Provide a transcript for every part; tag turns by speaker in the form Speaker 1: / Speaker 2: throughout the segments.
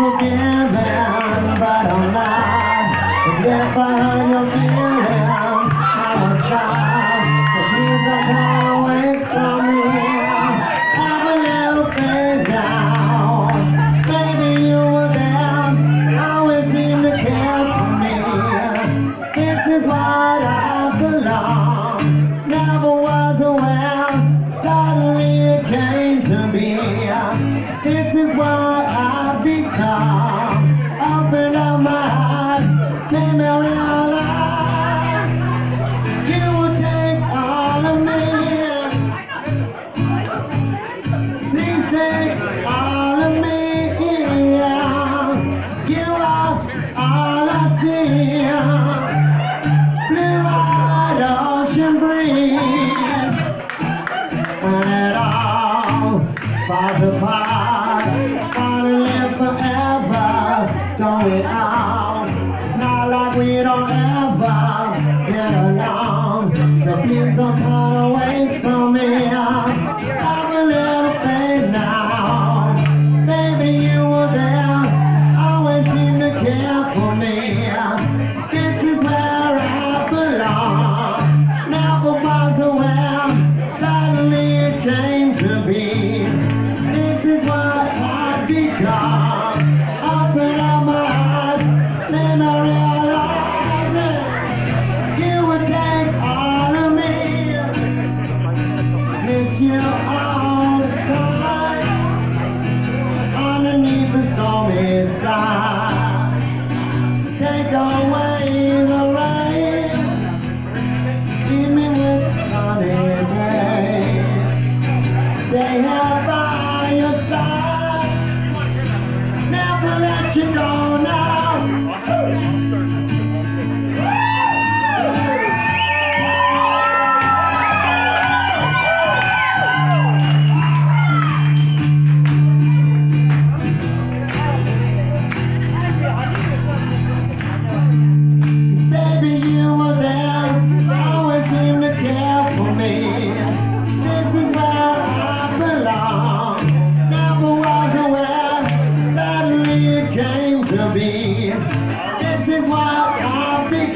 Speaker 1: together but I'm not. is what I've become. Open up my eyes, let me realize you will take all of me. Please take all of me. You are all I see. Blue-eyed ocean breeze. When it all falls apart how to live forever, don't all? It's not like we don't ever get along. The things don't cut away from. chegar.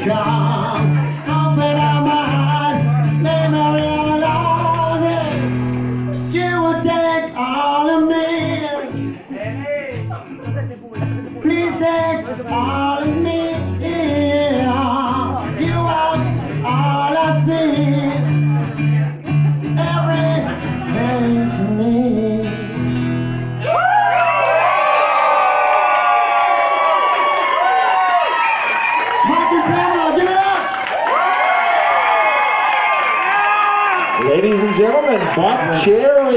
Speaker 2: God. and gentlemen, Buckcherry.